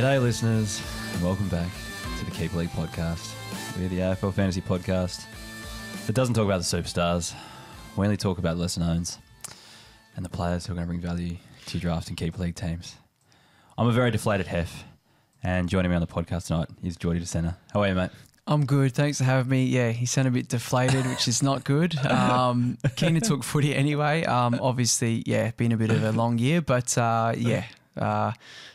G'day, listeners, and welcome back to the Keeper League podcast. We're the AFL Fantasy podcast that doesn't talk about the superstars. We only talk about lesser knowns and the players who are going to bring value to your draft and Keeper League teams. I'm a very deflated Heff, and joining me on the podcast tonight is Geordie DeSena. How are you, mate? I'm good. Thanks for having me. Yeah, he sounded a bit deflated, which is not good. Um, keen to talk footy anyway. Um, obviously, yeah, been a bit of a long year, but uh, yeah, uh,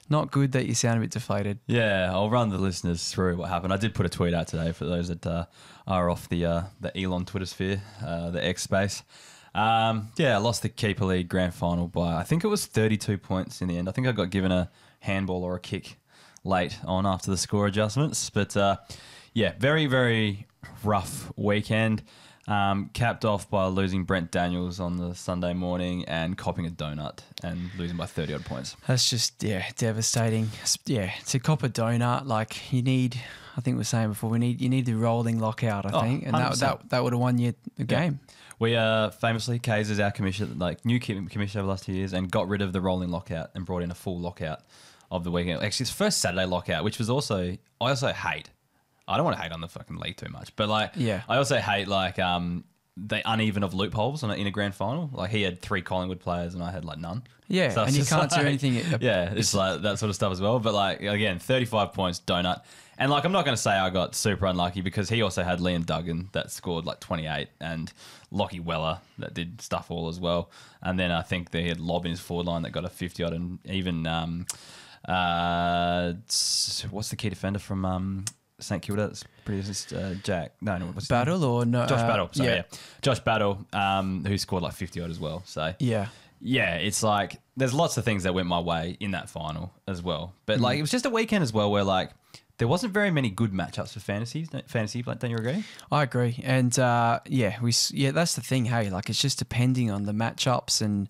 not good that you sound a bit deflated. Yeah, I'll run the listeners through what happened. I did put a tweet out today for those that uh, are off the uh, the Elon Twitter sphere, uh, the X space. Um, yeah, I lost the keeper league grand final by I think it was 32 points in the end. I think I got given a handball or a kick late on after the score adjustments, but uh, yeah, very very rough weekend. Um, capped off by losing Brent Daniels on the Sunday morning and copping a donut and losing by 30 odd points. That's just yeah, devastating. Yeah, to cop a donut, like you need. I think we were saying before, we need you need the rolling lockout. I Oh, think, and that 100%. that, that would have won you the game. We uh, famously, Kays is our commissioner, like new com- commissioner over the last two years, and got rid of the rolling lockout and brought in a full lockout of the weekend. Actually, his first Saturday lockout, which was also I also hate. I don't want to hate on the fucking league too much, but like, Yeah. I also hate like um the uneven of loopholes on a, in a grand final. Like he had three Collingwood players and I had like none. Yeah, So and you can't do like- anything. Yeah, it's like that sort of stuff as well. But like again, thirty-five points, donut, and like I'm not going to say I got super unlucky because he also had Liam Duggan that scored like twenty-eight, and Lachie Weller that did stuff all as well. And then I think they had Lob in his forward line that got a fifty odd, and even um, uh, what's the key defender from um, St Kilda? It's pretty just uh, Jack. No, no, what's? Battle or no? Josh uh, Battle. Sorry, yeah. Josh Battle, um, who scored like fifty odd as well. So yeah. yeah, it's like there's lots of things that went my way in that final as well. But like it was just a weekend as well where like there wasn't very many good matchups for fantasies. Fantasy, don't you agree? I agree, and uh, yeah, we s- yeah that's the thing. Hey, like it's just depending on the matchups, and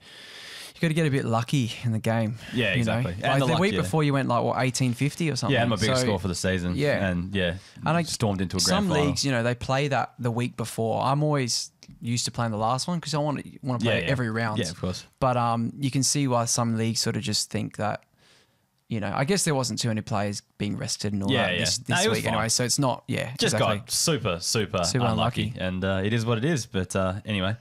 you got to get a bit lucky in the game. Yeah, you know? exactly. And Like the luck, week yeah. before, you went like what eighteen fifty or something. Yeah, and my biggest So score for the season. yeah. and yeah, And I- stormed into a grand some final. leagues, you know, they play that the week before. I'm always used to playing the last one because I want to want to play Yeah, yeah. every round. Yeah, of course. But um, you can see why some leagues sort of just think that. You know, I guess there wasn't too many players being rested and all Yeah, that yeah. this, this was week anyway. So it's not, yeah, Just exactly. got super, super, Super unlucky, unlucky. and uh, it is what it is. But uh, anyway,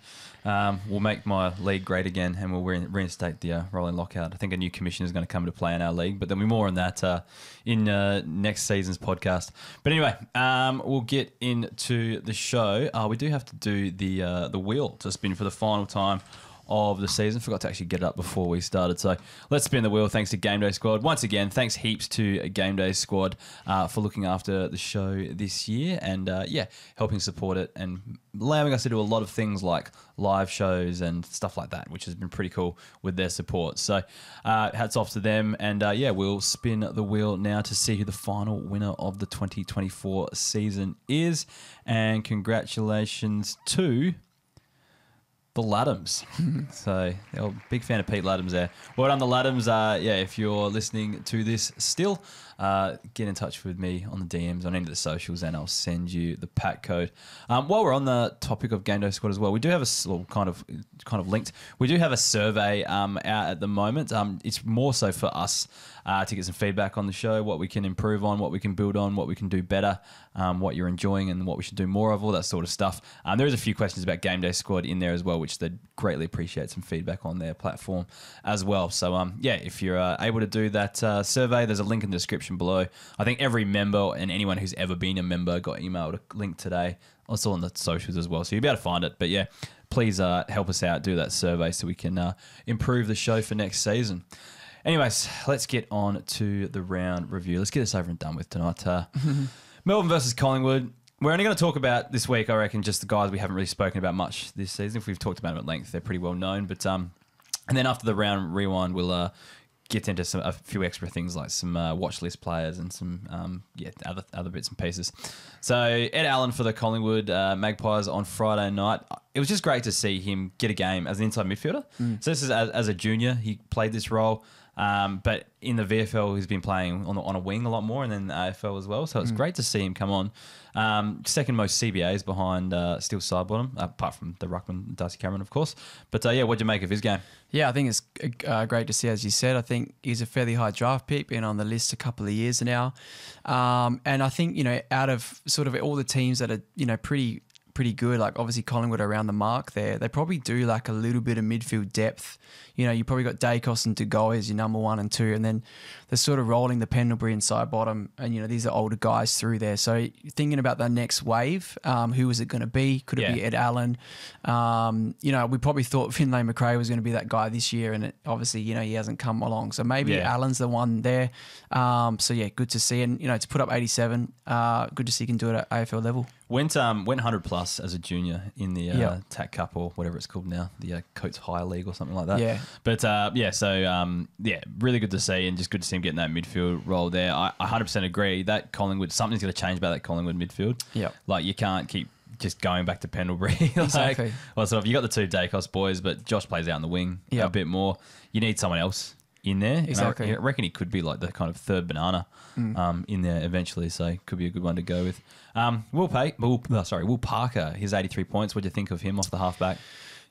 um, we'll make my league great again, and we'll rein- reinstate the uh, rolling lockout. I think a new commission is going to come into play in our league, but there'll be more on that uh, in uh, next season's podcast. But anyway, um, we'll get into the show. Uh, we do have to do the uh, the wheel to spin for the final time. Of the season, forgot to actually get it up before we started. So let's spin the wheel. Thanks to Game Day Squad once again. Thanks heaps to Game Day Squad uh, for looking after the show this year and uh, yeah, helping support it and allowing us to do a lot of things like live shows and stuff like that, which has been pretty cool with their support. So uh, hats off to them. And uh, yeah, we'll spin the wheel now to see who the final winner of the 2024 season is. And congratulations to the Laddams. so, a big fan of Pete Laddams there. Well done, the Laddams. Uh, yeah, if you're listening to this still, uh, get in touch with me on the DMs on any of the socials, and I'll send you the pack code. Um, while we're on the topic of Game Day Squad as well, we do have a well, kind of kind of linked. We do have a survey um, out at the moment. Um, it's more so for us uh, to get some feedback on the show, what we can improve on, what we can build on, what we can do better, um, what you're enjoying, and what we should do more of, all that sort of stuff. Um, there is a few questions about Game Day Squad in there as well, which they'd greatly appreciate some feedback on their platform as well. So, um, yeah, if you're uh, able to do that uh, survey, there's a link in the description below. I think every member and anyone who's ever been a member got emailed a link today. Also on the socials as well, so you'll be able to find it. But yeah, please uh, help us out, do that survey so we can uh, improve the show for next season. Anyways, let's get on to the round review. Let's get this over and done with tonight. Uh, Melbourne versus Collingwood. We're only going to talk about this week, I reckon, just the guys we haven't really spoken about much this season. If we've talked about them at length, they're pretty well known. But um, and then after the round rewind, we'll uh, get into some a few extra things like some uh, watch list players and some um, yeah other other bits and pieces. So Ed Allan for the Collingwood uh, Magpies on Friday night. It was just great to see him get a game as an inside midfielder. So this is as, as a junior, he played this role. Um, but in the VFL, he's been playing on, the, on a wing a lot more, and then the AFL as well. So it's great to see him come on. Um, second most CBAs behind uh, Steele Sidebottom, apart from the Ruckman, Darcy Cameron, of course. But uh, yeah, what'd you make of his game? Yeah, I think it's uh, great to see, as you said. I think he's a fairly high draft pick, been on the list a couple of years now. Um, and I think, you know, out of sort of all the teams that are, you know, pretty pretty good. Like obviously Collingwood around the mark there. They probably do like a little bit of midfield depth. You know, you probably got Daicos and De Goey as your number one and two, and then they're sort of rolling the Pendlebury and Sidebottom, and you know these are older guys through there. So thinking about the next wave, um, who is it going to be? Could it Yeah. be Ed Allan? Um, you know, we probably thought Finlay Macrae was going to be that guy this year, and it, obviously, you know, he hasn't come along. So maybe Yeah. Allan's the one there. Um, so yeah, good to see, and you know, to put up 87, uh, good to see he can do it at AFL level. Went um went hundred plus as a junior in the uh, Yeah. TAC Cup or whatever it's called now, the uh, Coates High League or something like that. Yeah. But uh, yeah, so um, yeah, really good to see and just good to see him getting that midfield role there. I, I 100% agree that Collingwood something's going to change about that Collingwood midfield. Yeah. like you can't keep just going back to Pendlebury. like, Exactly. Well, so if you got the two Daicos boys, but Josh plays out in the wing Yeah. a bit more, you need someone else in there. I Exactly. reckon- I reckon he could be like the kind of third banana Mm. um, in there eventually. So could be a good one to go with. Um, Will Pay, Will, oh, sorry, Will Parker. His 83 points. What do you think of him off the halfback?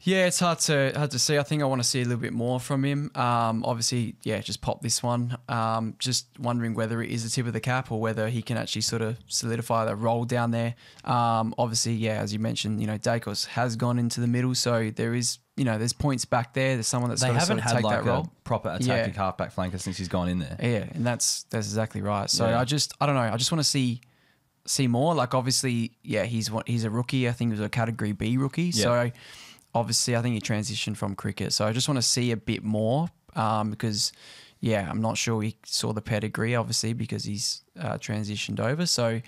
Yeah, it's hard to hard to see. I think I want to see a little bit more from him. Um, obviously, yeah, just pop this one. Um, just wondering whether it is the tip of the cap or whether he can actually sort of solidify the role down there. Um, obviously, yeah, as you mentioned, you know, Daicos has gone into the middle, so there is, you know, there's points back there. There's someone that's They haven't sort of had take like that a role. proper attacking Yeah. halfback flanker since he's gone in there. Yeah, and that's that's exactly right. So Yeah. I just I don't know. I just want to see see more. Like obviously, yeah, he's what he's a rookie. I think he was a Category B rookie. So obviously, I think he transitioned from cricket. So I just want to see a bit more um, because yeah, I'm not sure he saw the pedigree obviously because he's uh, transitioned over. So.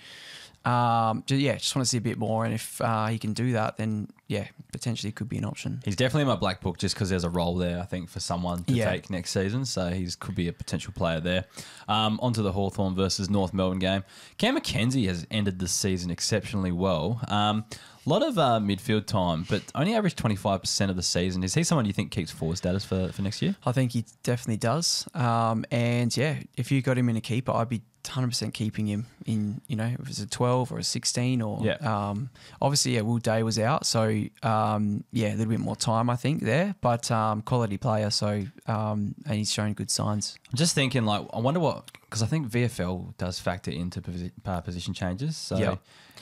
Um, ju- yeah, just want to see a bit more, and if uh, he can do that, then yeah, potentially could be an option. He's definitely in my black book just because there's a role there, I think, for someone to Yeah. take next season. So he could be a potential player there. Um, onto the Hawthorn versus North Melbourne game. Cam Mackenzie has ended the season exceptionally well. Um, a lot of uh, midfield time, but only averaged 25% of the season. Is he someone you think keeps forward status for, for next year? I think he definitely does. Um, and yeah, if you got him in a keeper, I'd be 100% keeping him in, you know, if it's a 12 or a 16 or, Yeah. um, obviously, yeah, Will Day was out. So, um, yeah, a little bit more time, I think, there, but um, quality player. So, um, and he's shown good signs. I'm just thinking, like, I wonder what, because I think VFL does factor into posi- uh, position changes. So Yeah.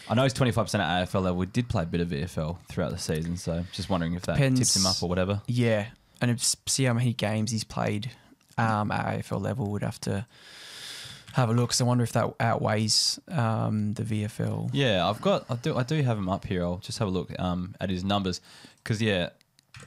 I know he's 25% at AFL level. We did play a bit of VFL throughout the season. So just wondering if that Depends- tips him up or whatever. Yeah. And if, see how many games he's played um, at AFL level, would have to have a look. So I wonder if that outweighs um, the VFL. Yeah, I've got. I do. I do have him up here. I'll just have a look um, at his numbers because yeah,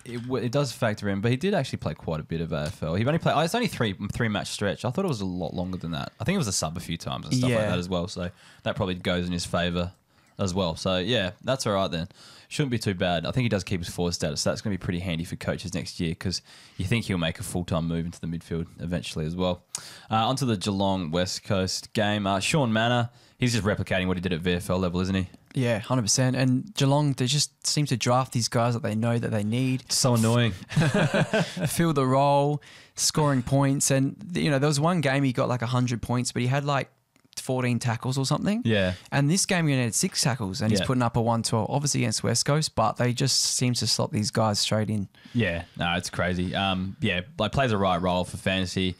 it, it does factor in. But he did actually play quite a bit of AFL. He only played. Oh, it's only three three match stretch. I thought it was a lot longer than that. I think it was a sub a few times and stuff like that as well. So that probably goes in his favour as well. So yeah, that's all right then. Shouldn't be too bad. I think he does keep his forward status. So that's going to be pretty handy for coaches next year because you think he'll make a full time move into the midfield eventually as well. Uh, onto the Geelong West Coast game. Uh, Shaun Mannagh, he's just replicating what he did at VFL level, isn't he? Yeah, hundred percent. And Geelong, they just seem to draft these guys that they know that they need, So annoying. fill the role, scoring points. And you know, there was one game he got like hundred points, but he had like fourteen tackles or something. Yeah. And this game he six tackles, and Yeah. he's putting up a one twelve, obviously against West Coast, but they just seem to slot these guys straight in. Yeah. No, it's crazy. Um, yeah, like plays a right role for fantasy.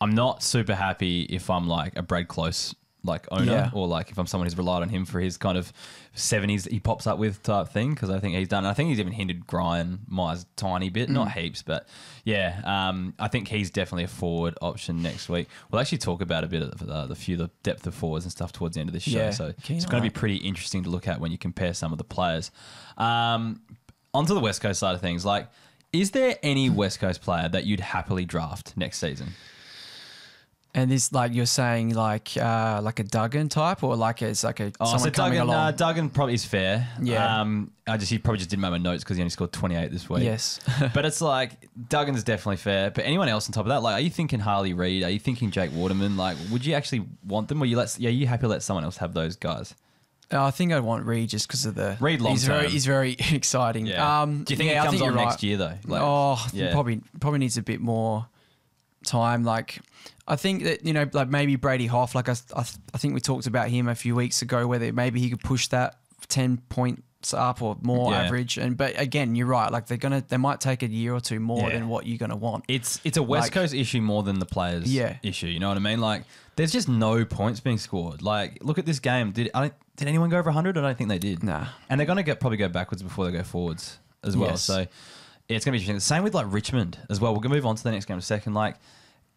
I'm not super happy if I'm like a Brad Close like owner Yeah. or like if I'm someone who's relied on him for his kind of 70s that he pops up with type thing because I think he's done I think he's even hindered Brian Myers a tiny bit not Mm. heaps but yeah um, I think he's definitely a forward option next week we'll actually talk about a bit of the, the few the depth of forwards and stuff towards the end of this show Yeah, so keen it's going to be pretty interesting to look at when you compare some of the players um, onto the West Coast side of things, like, is there any West Coast player that you'd happily draft next season? And this, like you're saying, like uh, like a Duggan type, or like it's like a Oh, someone so coming Duggan, along. uh, Duggan probably is fair. Yeah. Um, I just he probably just didn't make my notes because he only scored 28 this week. yes. but it's like Duggan's definitely fair. But anyone else on top of that, like, are you thinking Harley Reid? Are you thinking Jake Waterman? Like, would you actually want them, or you let? Yeah, you happy to let someone else have those guys? Uh, I think I'd want Reid just because of the Reid long He's very, term. he's very exciting. Um, Do you think yeah, he comes on you're next year though? Like, oh, yeah. probably probably needs a bit more time. Like, I think that you know, like maybe Brady Hough. Like I, I, I think we talked about him a few weeks ago, whether maybe he could push that ten points up or more Yeah. average. And but again, you're right. Like they're gonna, they might take a year or two more Yeah. than what you're gonna want. It's it's a West Like- Coast issue more than the players Yeah. issue. You know what I mean? Like, there's just no points being scored. Like, look at this game. Did I did anyone go over 100? I don't think they did. Nah. And they're gonna get probably go backwards before they go forwards as well. Yes. So yeah, it's gonna be interesting. The same with like Richmond as well. We're gonna move on to the next game in a second. Like,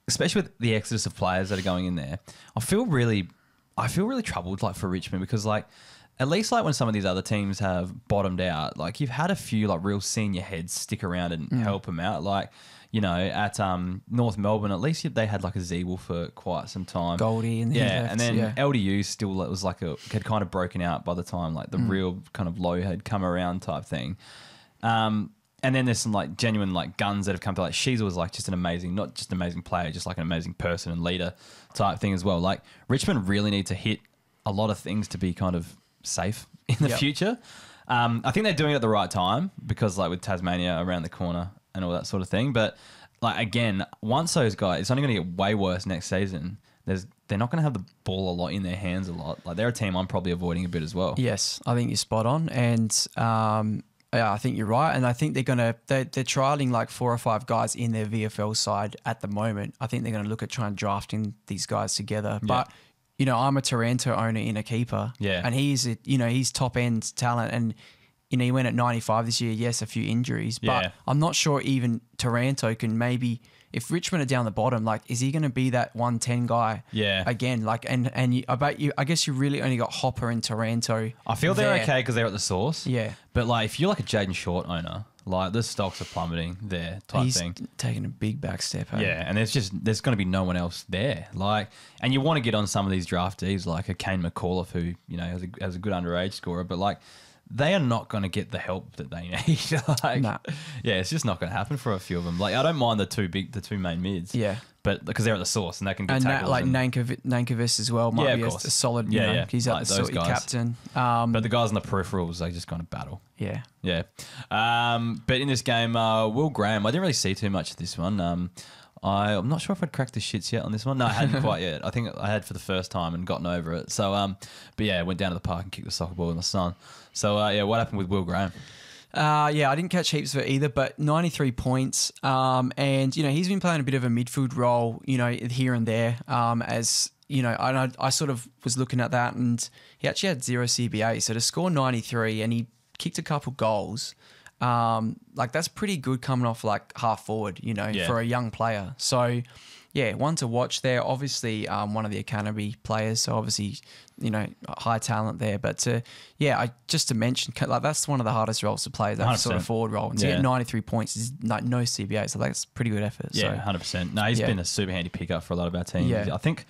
especially with the exodus of players that are going in there, I feel really, I feel really troubled like for Richmond because like. At least like when some of these other teams have bottomed out, like you've had a few like real senior heads stick around and Mm. help them out. Like, you know, at um, North Melbourne, at least they had like a Ziebell for quite some time. Goldie and yeah, left, and then yeah. LDU still was like a had kind of broken out by the time like Mm. the real kind of low had come around type thing. Um, and then there's some like genuine like guns that have come to like Sheezel was like just an amazing, not just an amazing player, just like an amazing person and leader type thing as well. Like Richmond really need to hit a lot of things to be kind of safe in the Yep. future. Um, I think they're doing it at the right time because like with Tasmania around the corner and all that sort of thing. But like again, once those guys, it's only going to get way worse next season. There's they're not going to have the ball a lot in their hands a lot. Like they're a team I'm probably avoiding a bit as well. Yes, I think you're spot on, and um, yeah, I think you're right, and I think they're gonna they're, they're trialing like four or five guys in their VFL side at the moment. I think they're gonna look at trying drafting these guys together, but. You know, I'm a Taranto owner in a keeper, Yeah. and he's a, you know he's top end talent, and you know he went at 95 this year. Yes, a few injuries, but Yeah. I'm not sure even Taranto can maybe if Richmond are down the bottom, like is he going to be that 110 guy? Yeah. again, like and and you, I bet you, I guess you really only got Hopper and Taranto. I feel they're there. okay because they're at the source. Yeah. But like if you're like a Jayden Short owner, like the stocks are plummeting there type He's thing. taking a big back step. hey? Yeah, and there's just there's going to be no one else there. Like, and you want to get on some of these draftees, like a Kane McAuliffe, who you know has a, has a good underage scorer, but like they are not going to get the help that they need. like, Nah. yeah, it's just not going to happen for a few of them. Like, I don't mind the two big, the two main mids. Yeah. but because they're at the source and they can get And Na- tackles. like and- Nankervis, Nankervis as well might Yeah, be a, a solid. You Yeah, know, yeah. He's Like at the sort of captain. Um, but the guys on the peripherals, they just kind of battle. yeah, Yeah. Um, but in this game, uh, Will Graham, I didn't really see too much of this one. Um, I, I'm not sure if I'd cracked the shits yet on this one. No, I hadn't quite yet. I think I had for the first time and gotten over it. So, um, but yeah, went down to the park and kicked the soccer ball with my son. So, uh, yeah, what happened with Will Graham? Uh, yeah, I didn't catch heaps of it either, but 93 points. Um, and, you know, he's been playing a bit of a midfield role, you know, here and there. Um, as, you know, I, I, I sort of was looking at that and he actually had zero CBA. So to score 93 and he kicked a couple goals, um, like that's pretty good coming off like half forward, you know, Yeah. for a young player. So, yeah, one to watch there. Obviously, um, one of the academy players, so obviously, you know, high talent there. But to, yeah, I just to mention, like that's one of the hardest roles to play. That sort of forward role, and to Yeah. get 93 points is like no CBA, so that's pretty good effort. Yeah, so, hundred percent. No, he's Yeah. been a super handy pickup for a lot of our teams. Yeah. I think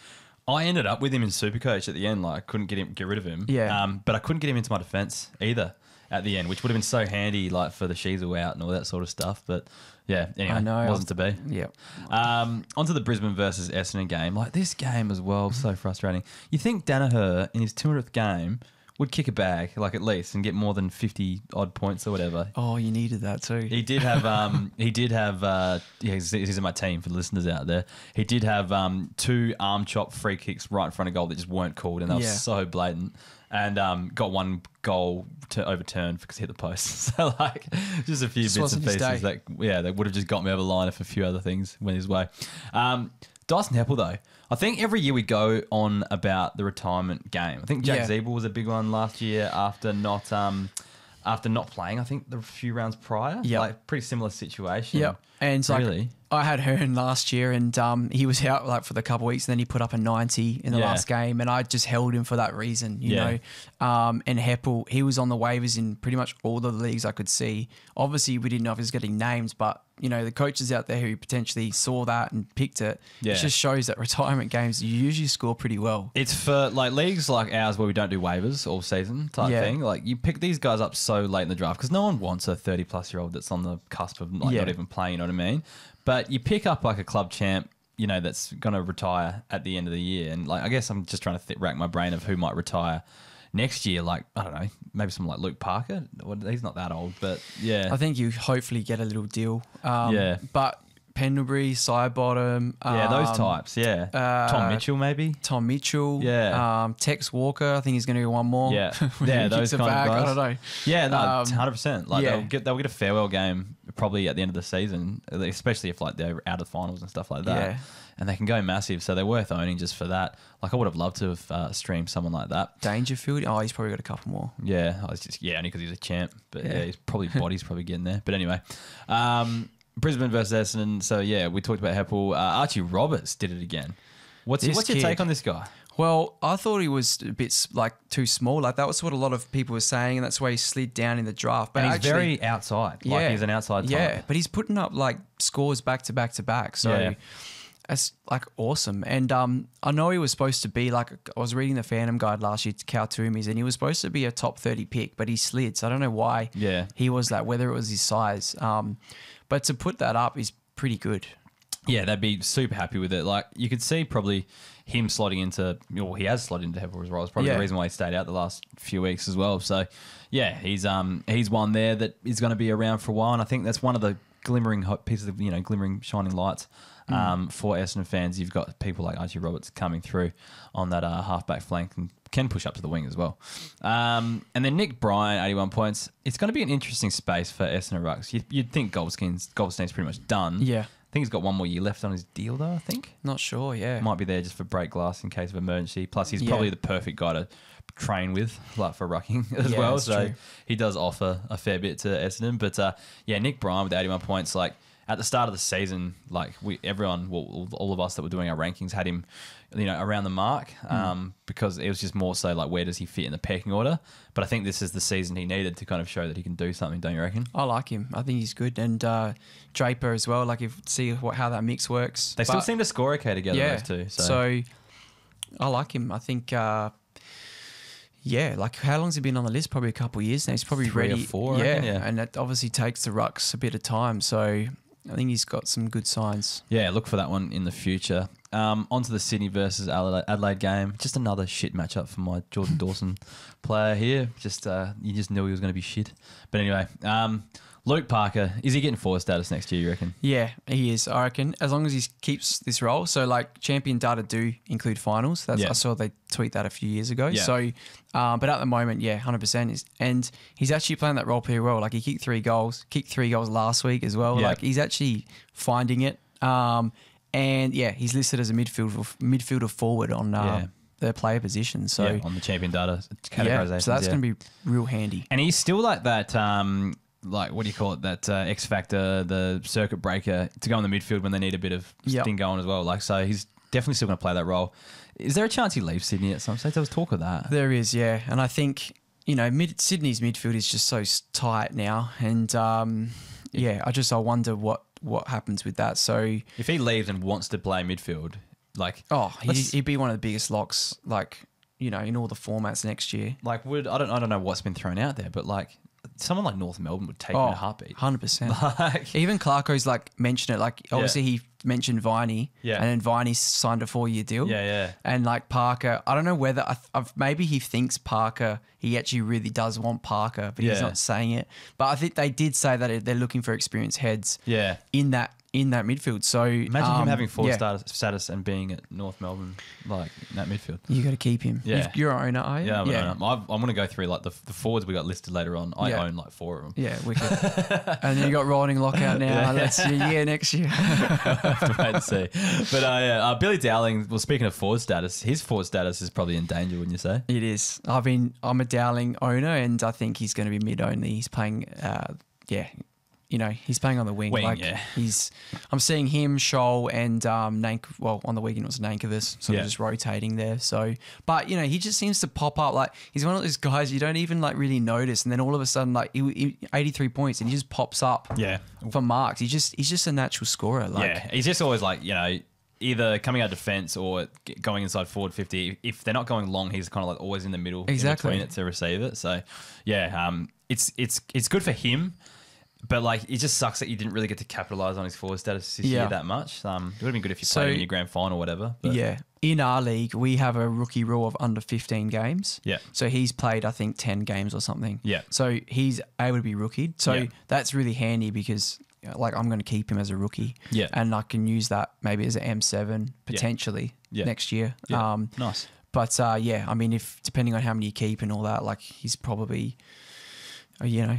I ended up with him in Supercoach at the end. Like, I couldn't get him, get rid of him. Yeah. Um, but I couldn't get him into my defense either at the end, which would have been so handy, like for the Sheezel out and all that sort of stuff. But yeah, anyway, I know. wasn't to be. yeah, Um, onto the Brisbane versus Essendon game. Like this game as well, so frustrating. You think Daniher in his 200th game would kick a bag, like at least, and get more than 50 odd points or whatever. Oh, you needed that too. He did have, um, he did have, uh, yeah, he's, he's in my team for the listeners out there. He did have um, two arm chop free kicks right in front of goal that just weren't called, and they Yeah. so blatant. And um, got one goal to overturn because he hit the post. so like, just a few Just bits and pieces that yeah, that would have just got me over the line if a few other things went his way. Um, Dyson Heppell though, I think every year we go on about the retirement game. I think Jack Yeah. Ziebell was a big one last year after not um, after not playing. I think the few rounds prior, Yep. like pretty similar situation. Yeah, And it's like Really? I had Hearn last year and um, he was out like for the couple of weeks and then he put up a 90 in the Yeah. last game and I just held him for that reason, you Yeah. know. Um, and Heppell, he was on the waivers in pretty much all the leagues I could see. Obviously, we didn't know if he was getting names, but you know, the coaches out there who potentially saw that and picked it, Yeah. it just shows that retirement games you usually score pretty well. It's for like leagues like ours where we don't do waivers all season type Yeah. thing. Like you pick these guys up so late in the draft because no one wants a 30 plus year old that's on the cusp of like not even playing, you know what I mean? But you pick up like a club champ, you know, that's going to retire at the end of the year. And like, I guess I'm just trying to th- rack my brain of who might retire next year. Like, I don't know, maybe someone like Luke Parker. Well, he's not that old, but yeah. I think you hopefully get a little deal. Um, Yeah. But Pendlebury, Sidebottom. Yeah, those um, types. Yeah. uh, Tom Mitchell, maybe. Tom Mitchell. Yeah. Um, Tex Walker. I think he's going to get one more. Yeah. Yeah, those kind of back. I guys. don't know. Yeah, no, Um, hundred percent. Like yeah. they'll get they'll get a farewell game probably at the end of the season, especially if like they're out of finals and stuff like that. Yeah. And they can go massive, so they're worth owning just for that. Like I would have loved to have uh, streamed someone like that. Dangerfield. Oh, he's probably got a couple more. Yeah, I was just yeah, only because he's a champ. But yeah, Yeah. he's probably body's probably getting there. But anyway, um, Brisbane versus Essendon. So yeah, we talked about Heppell. Uh, Archie Roberts did it again. What's This what's your take on this guy? Well, I thought he was a bit like too small. Like that was what a lot of people were saying, and that's why he slid down in the draft. But And he's actually, very outside. Like he's an outside type. Yeah, but he's putting up like scores back to back to back. So Yeah. that's like awesome. And um, I know he was supposed to be like I was reading the Phantom Guide last year to Cal Twomey's, and he was supposed to be a top thirty pick, but he slid. So I don't know why. Yeah. he was that. Whether it was his size, um, but to put that up is pretty good. Yeah, they'd be super happy with it. Like you could see probably him slotting into, well, he has slotted into Heppell as well. It's probably Yeah. the reason why he stayed out the last few weeks as well. So, yeah, he's um he's one there that is going to be around for a while, and I think that's one of the glimmering hot pieces of you know glimmering shining lights. Um, for Essendon fans, you've got people like Archie Roberts coming through on that uh, halfback flank and can push up to the wing as well. Um, and then Nick Bryan, 81 points. It's going to be an interesting space for Essendon Rucks. You'd, you'd think Goldstein's, Goldstein's pretty much done. Yeah. I think he's got one more year left on his deal, though. I think Not sure. Yeah, might be there just for break glass in case of emergency. Plus, he's Yeah. probably the perfect guy to train with, like for rucking as Yeah, well. that's So true. he does offer a fair bit to Essendon. But uh, yeah, Nick Bryan with 81 points, like. At the start of the season, like we, everyone, well, all of us that were doing our rankings had him, you know, around the mark, Hmm. um, because it was just more so like where does he fit in the pecking order. But I think this is the season he needed to kind of show that he can do something. Don't you reckon? I like him. I think he's good, and uh, Draper as well. Like if see what how that mix works. They still seem to score okay together, yeah. those two. So, So. I like him. I think. Uh, yeah, like how long's he been on the list? Probably a couple of years now. He's probably Three or ready. four, yeah, reckon, yeah. and that obviously takes the rucks a bit of time. So I think he's got some good signs. Yeah, look for that one in the future. Um, on to the Sydney versus Adelaide, game. Just another shit matchup for my Jordan Dawson player here. Just uh, you just knew he was going to be shit. But anyway, um, Luke Parker is he getting forward status next year? You reckon? Yeah, he is. I reckon as long as he keeps this role. So like champion data do include finals. That's Yeah. I saw they tweet that a few years ago. Yeah. So, um, but at the moment, yeah, hundred percent is, and he's actually playing that role pretty well. Like he kicked three goals, kicked three goals last week as well. Yeah. Like he's actually finding it. Um, and yeah, he's listed as a midfielder midfielder forward on uh, Yeah. the player position. So yeah, on the champion data yeah, categorizations. so that's yeah. going to be real handy. And he's still like that. Um, like what do you call it? That uh, X factor, the circuit breaker to go in the midfield when they need a bit of Yep. thing going as well. Like so, he's definitely still going to play that role. Is there a chance he leaves Sydney at some stage? There was talk of that. There is, yeah, and I think you know mid Sydney's midfield is just so tight now, and um, yeah, I just I wonder what what happens with that. So If he leaves and wants to play midfield, like oh, he'd, he'd be one of the biggest locks, like you know, in all the formats next year. like would I don't I don't know what's been thrown out there, but like someone like North Melbourne would take him in Oh, a heartbeat. 100%. Like, Even Clarko's like mentioned it, like obviously he mentioned Viney, Yeah. and then Viney signed a four year deal. yeah, yeah. And like Parker, I don't know whether I, I've, maybe he thinks Parker, he actually really does want Parker, but Yeah. he's not saying it. But I think they did say that they're looking for experienced heads Yeah. in that in that midfield. So Imagine him um, having four yeah, status, status and being at North Melbourne, like in that midfield. You got to keep him. Yeah. You've- you're our owner, are you? Yeah, I'm, yeah. yeah. I'm going to go through like the, the forwards we got listed later on. I Yeah. own like four of them. Yeah, wicked. and then you got rolling lockout now. Yeah. That's your year next year. have to wait and see. But uh, yeah, uh, Billy Dowling. Well, speaking of forward status, his forward status is probably in danger, wouldn't you say? It is. I've been. I'm a Dowling owner, and I think he's going to be mid only. He's playing. Uh, yeah, you know, he's playing on the wing. Wing, like yeah. he's. I'm seeing him, Shoal, and um, Nank. Well, on the weekend it was Nankervis, sort Yeah. of just rotating there. So, but you know, he just seems to pop up. Like he's one of those guys you don't even like really notice, and then all of a sudden, like he, he, 83 points, and he just pops up. Yeah. For marks, he just he's just a natural scorer. Like, yeah, he's just always like you know either coming out defense or going inside forward fifty. If they're not going long, he's kind of like always in the middle, in Exactly. between it to receive it. So yeah, um, it's it's it's good for him. But like, it just sucks that you didn't really get to capitalize on his forward status this Yeah. year that much. Um, it would have been good if you So- played in your grand final or whatever. But Yeah. In our league, we have a rookie rule of under 15 games. Yeah. So he's played, I think, 10 games or something. Yeah. So he's able to be rookied. So Yeah. that's really handy because like I'm going to keep him as a rookie. Yeah. and I can use that maybe as an M7 potentially Yeah. next year. Yeah. Um, nice. but uh, yeah, I mean, if depending on how many you keep and all that, like he's probably. You know,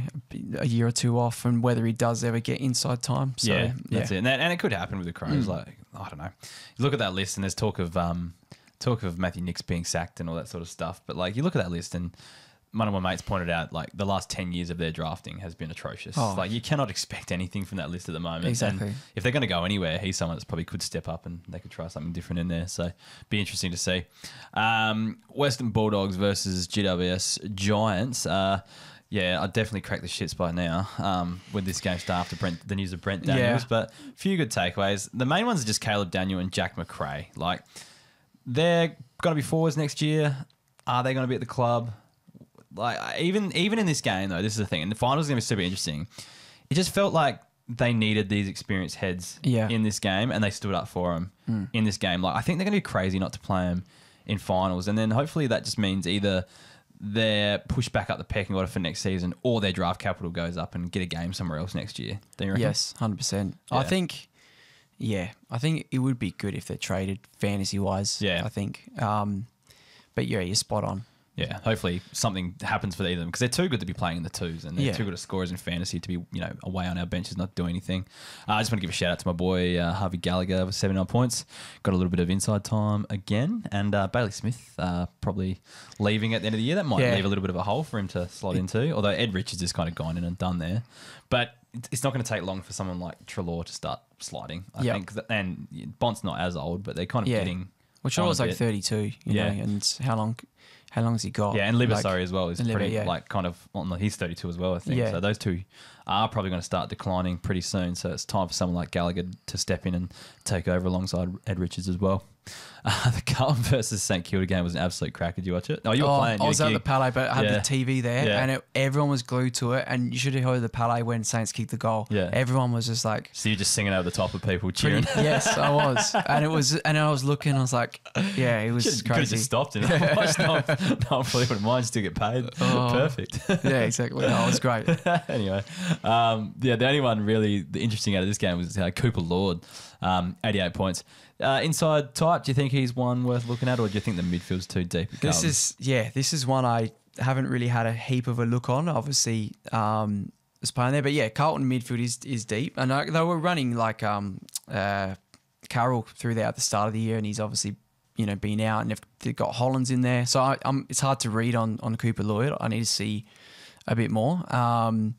a year or two off, and whether he does ever get inside time. So, yeah, yeah, that's it. And, that, and it could happen with the Crows. Mm. Like I don't know. You look at that list, and there's talk of um, talk of Matthew Nicks being sacked and all that sort of stuff. But like you look at that list, and one of my mates pointed out like the last ten years of their drafting has been atrocious. Oh. Like you cannot expect anything from that list at the moment. And Exactly. if they're going to go anywhere, he's someone that's probably could step up and they could try something different in there. So be interesting to see. Um, Western Bulldogs versus GWS Giants. Uh, yeah, I'd definitely crack the shits by now um, when this game starts after Brent, the news of Brent Daniels. Yeah. But a few good takeaways. The main ones are just Caleb Daniel and Jack Macrae. Like, they're going to be forwards next year. Are they going to be at the club? Like, even even in this game, though, this is the thing. And the finals is going to be super interesting. It just felt like they needed these experienced heads Yeah. in this game, and they stood up for them in this game. Like, I think they're going to be crazy not to play them in finals. And then hopefully that just means either they're pushed back up the pecking order for next season, or their draft capital goes up and get a game somewhere else next year. Don't you reckon? Yes, hundred percent. Yeah. I think, yeah, I think it would be good if they're traded fantasy wise. Yeah. I think. Um, but yeah, you're spot on. Yeah, hopefully something happens for either of them because they're too good to be playing in the twos and they're Yeah. too good at scorers in fantasy to be, you know, away on our benches not doing anything. Uh, I just want to give a shout out to my boy uh, Harvey Gallagher with 79 points. Got a little bit of inside time again. And uh, Bailey Smith uh, probably leaving at the end of the year. That might Yeah. leave a little bit of a hole for him to slot into, although Ed Richards has kind of gone in and done there. But it's not going to take long for someone like Treloar to start sliding, I Yeah. think. And Bont's not as old, but they're kind of Yeah. getting. Which on I a was like bit. 32, you Yeah. know, and how long, how long has he got? Yeah, and Libba, Like, sorry, as well, is pretty yeah. like kind of on the, he's 32 as well, I think. Yeah. So those two are probably going to start declining pretty soon. So it's time for someone like Gallagher to step in and take over alongside Ed Richards as well. Uh, the Carlton versus St Kilda game was an absolute crack. Did you watch it? Oh, you were Oh, playing. I was at the. Palais, but I had Yeah. the TV there, Yeah. and it, everyone was glued to it. And you should have heard the Palais when Saints kicked the goal. Yeah. everyone was just like, So you're just singing over the top of people pretty, cheering. yes, I was, and it was, and I was looking, I was like, yeah, it was Could have crazy. just stopped and watched. No, no one probably wouldn't mind. Still get paid. Oh. Perfect. yeah, exactly. No, it was great. anyway, um, yeah, the only one really the interesting out of this game was uh, Cooper Lord, um, 88 points. Uh, inside type, do you think he's one worth looking at, or do you think the midfield's too deep? This is yeah, this is one I haven't really had a heap of a look on. Obviously, um, was playing there, but yeah, Carlton midfield is is deep, and uh, they were running like um, uh, Carroll through there at the start of the year, and he's obviously you know been out, and they've, they've got Hollands in there, so I, it's hard to read on on Cooper Lord. I need to see a bit more. Um,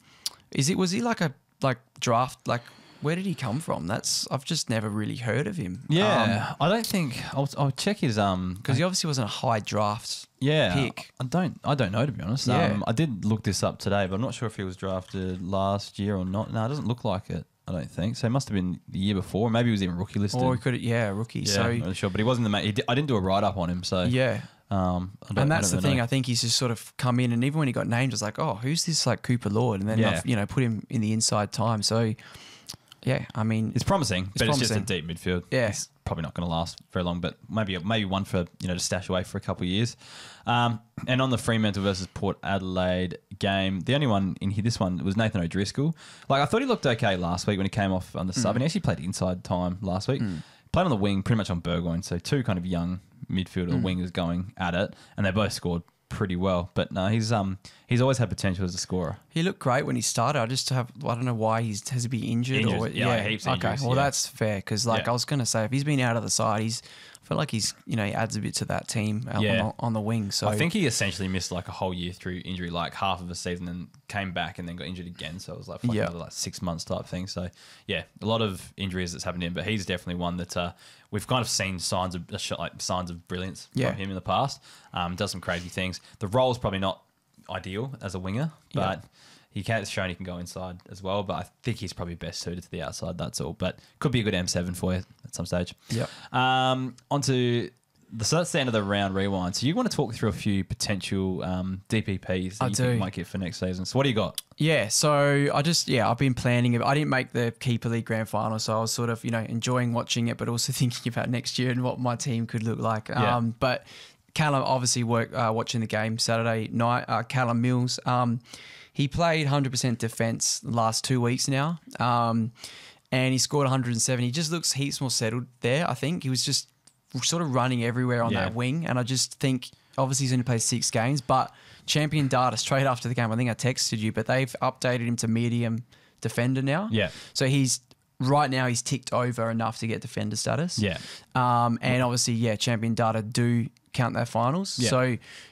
is it was he like a like draft like? Where did he come from? That's I've just never really heard of him. yeah. I don't think I'll, I'll check his um because he obviously wasn't a high draft. yeah pick. I don't I don't know to be honest. Yeah. Um, I did look this up today, but I'm not sure if he was drafted last year or not. No, it doesn't look like it. I don't think so. It must have been the year before. Maybe he was even rookie listed. Or he could, yeah, rookie. yeah, so I'm not sure, but he wasn't the. Ma- he di- I didn't do a write up on him, so yeah, Um, I don't- and that's the thing. know. I think he's just sort of come in, and even when he got named, it's like, oh, who's this like Cooper Lord? And then Yeah. You know put him in the inside time. So yeah, I mean, It's promising, it's but it's just a deep midfield. Yeah. It's probably not going to last very long, but maybe maybe one for you know to stash away for a couple of years. Um, and on the Fremantle versus Port Adelaide game, the only one in here, this one was Nathan O'Driscoll. Like I thought he looked okay last week when he came off on the Hmm. sub, and he actually played inside time last week. Played on the wing, pretty much on Burgoyne, so two kind of young midfielder Hmm. wingers going at it, and they both scored pretty well. But no, he's um he's always had potential as a scorer. he looked great when he started. I just have I don't know why he's has he been injured, Injured, or yeah, heaps okay. injuries, well, yeah. that's fair because like Yeah. I was gonna say if he's been out of the side, he's feel like he's you know he adds a bit to that team out Yeah. on, the, on the wing. So I think he essentially missed like a whole year through injury, like half of a season, and came back and then got injured again. So it was like, like Yeah. another like six months type thing. So yeah, a lot of injuries that's happened to him, but he's definitely one that uh, we've kind of seen signs of like signs of brilliance Yeah. from him in the past. Um, does some crazy things. The role is probably not ideal as a winger, but. He can, has shown he can go inside as well, but I think he's probably best suited to the outside. That's all. But could be a good M7 for you at some stage. Yeah. Um, on to the so that's the end of the round rewind. So you want to talk through a few potential um, DPPs that I you do. might get for next season. So what do you got? Yeah, so I just yeah, I've been planning it. I didn't make the Keeper League grand final, so I was sort of you know enjoying watching it, but also thinking about next year and what my team could look like. Yeah. Um, but Callum obviously work uh, watching the game Saturday night. Uh, Callum Mills, um, he played 100% defense the last two weeks now, um, and he scored 107. He just looks heaps more settled there. I think he was just sort of running everywhere on Yeah. that wing, and I just think obviously he's only played six games, but Champion Data straight after the game, I think I texted you, but they've updated him to medium defender now. Yeah. So he's right now he's ticked over enough to get defender status. Yeah. Um, and obviously, yeah, champion data do count their finals. Yeah. So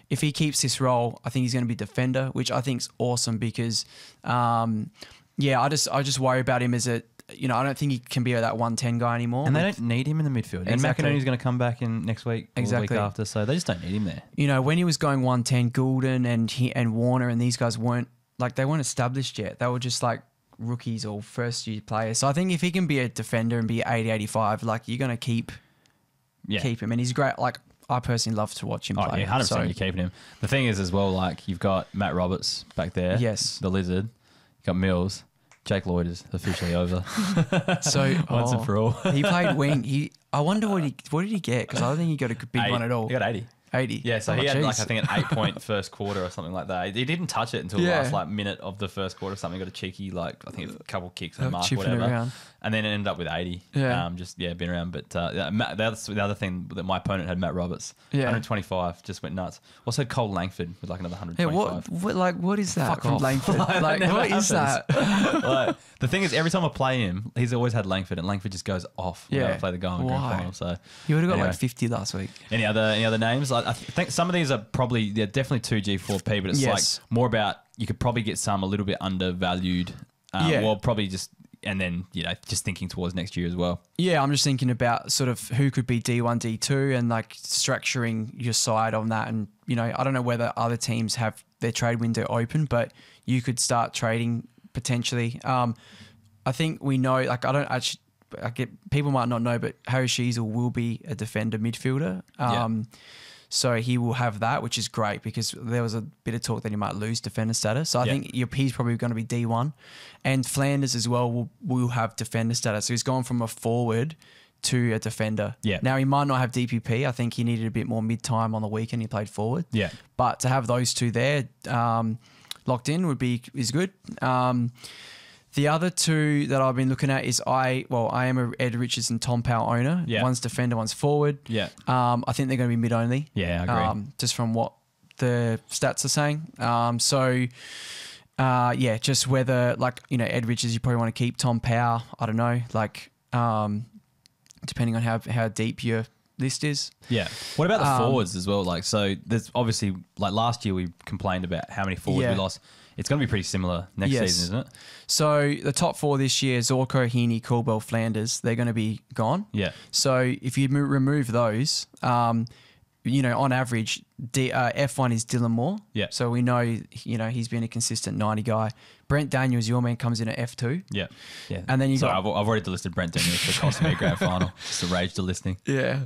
if he keeps this role, I think he's going to be defender, which I think is awesome because, um, yeah, I just I just worry about him as a you know I don't think he can be that one ten guy anymore. And they don't need him in the midfield. And Exactly. McInerney's going to come back in next week Exactly. week after, so they just don't need him there. you know when he was going one ten, Gulden and he and Warner and these guys weren't like they weren't established yet. They were just like rookies or first year players. So I think if he can be a defender and be 80, 85, like you're going to keep Yeah. keep him, and he's great. Like I personally love to watch him Oh, play. yeah, 100% So- you're keeping him. The thing is, as well, like, you've got Matt Roberts back there. Yes. The Lizard. You've got Mills. Jake Lloyd is officially over. So Once oh, and for all. he played wing. He I wonder what he what did he get because I don't think he got a big Eight- one at all. He got 80. Eighty. Yeah, so Oh, he had like. I think an eight point first quarter or something like that. He didn't touch it until the last like minute of the first quarter. or Something got a cheeky like I think a couple kicks and mark whatever, around. And then it ended up with eighty. Yeah. um, just yeah, been around. But uh, Matt, that's the other thing that my opponent had Matt Roberts. Yeah. 125 just went nuts. Also Kyle Langford with like another Yeah, what, what like what is that Fuck from off. Langford? Like what is that? like, the thing is, every time I play him, he's always had Langford, and Langford just goes off when Yeah. I play the guy in the grand final. So You would have got Anyway. like fifty last week. any other any other names? I, I think some of these are probably they're yeah definitely two G four P, but it's Yes. like more about you could probably get some a little bit undervalued. Um, Yeah. Well, probably just and then you know just thinking towards next year as well. Yeah, I'm just thinking about sort of who could be D1, D2 and like structuring your side on that. And, you know, I don't know whether other teams have their trade window open, but you could start trading potentially. Um, I think we know, like, I don't actually, I get people might not know, but Harry Sheezel will be a defender midfielder. Yeah. So he will have that, which is great because there was a bit of talk that he might lose defender status. So I Yeah. think he's probably going to be D1. And Flanders as well will, will have defender status. So he's gone from a forward to a defender. Yeah. Now he might not have DPP. I think he needed a bit more mid time on the weekend. He played forward. Yeah. But to have those two there um, locked in would be is good. Um, the other two that I've been looking at is I well I am a Ed Richards and Tom Powell owner. Yeah. One's defender, one's forward. Yeah. Um, I think they're going to be mid only. Yeah, I agree. Um, just from what the stats are saying. Um, so. Uh, yeah, just whether like you know Ed Richards, you probably want to keep Tom Powell. I don't know, like um, depending on how how deep your list is. Yeah. What about the Um, forwards as well? Like, so there's obviously like last year we complained about how many forwards Yeah. we lost. It's going to be pretty similar next Yes. season, isn't it? So the top four this year: Zorko, Heaney, Caldwell, Flanders. They're going to be gone. Yeah. So if you remove those, um, you know, on average, D, uh, F1 is Dylan Moore. Yeah. So we know, you know, he's been a consistent 90 guy. Brent Daniels, your man, comes in at F2. Yeah. Yeah. And then you Sorry, got- I've, I've already delisted Brent Daniels for costing me a grand final. Just the rage delisting. Yeah.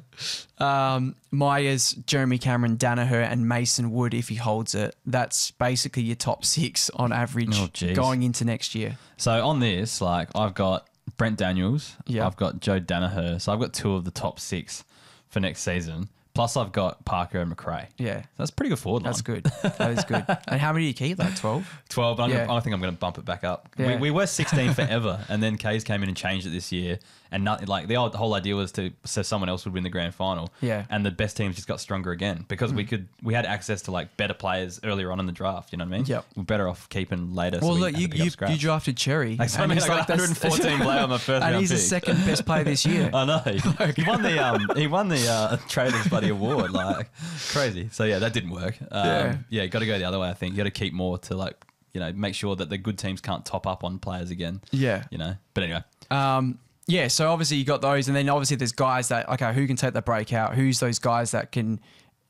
Um, Myers, Jeremy Cameron, Daniher, and Mason Wood, if he holds it. That's basically your top six on average Oh, going into next year. So on this, like I've got Brent Daniels, Yeah. I've got Joe Daniher, so I've got two of the top six for next season. Plus, I've got Parker and Macrae. Yeah. That's a pretty good forward line. That's good. That is good. and how many do you keep? Like 12? 12, but I'm Yeah. gonna, I think I'm going to bump it back up. Yeah. We, we were 16 forever, and then Kays came in and changed it this year. And nothing like the, old, the whole idea was to so someone else would win the grand final. Yeah. And the best teams just got stronger again because we could we had access to like better players earlier on in the draft. You know what I mean? Yeah. We're better off keeping later. Well, we look, had you, pick you, you drafted Cherry. Like, so I mean, he's I got that's- 114 player on my first And he's the second best player this year. I know. He, he won the um he won the uh, Traders Buddy Award. Like crazy. So yeah, that didn't work. Um, Yeah. yeah, got to go the other way. I think you got to keep more to like you know make sure that the good teams can't top up on players again. Yeah. You know. But anyway, Um, yeah, so obviously you got those, and then obviously there's guys that okay, who can take the breakout? Who's those guys that can